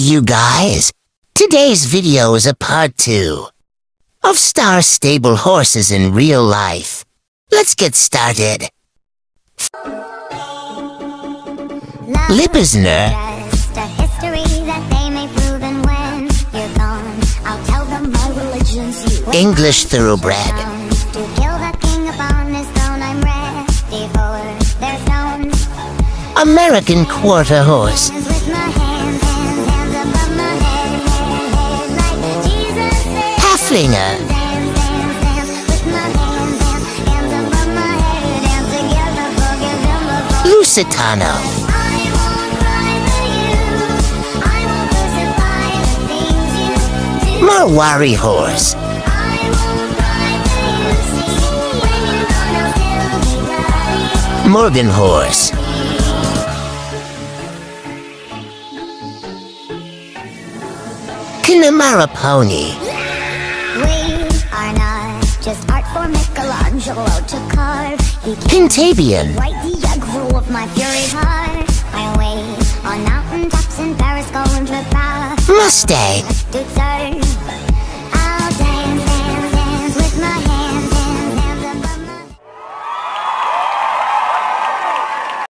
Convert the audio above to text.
you guys. Today's video is a part two of star stable horses in real life. Let's get started. Lipizzaner. Just a history that they you do. Marwari horse. Morgan horse. Connemara pony. We are not just art for Michelangelo to carve. He can't Pintabian. write the aggro of my fury heart. I wait on mountain tops in Paris, going to power. Mustang.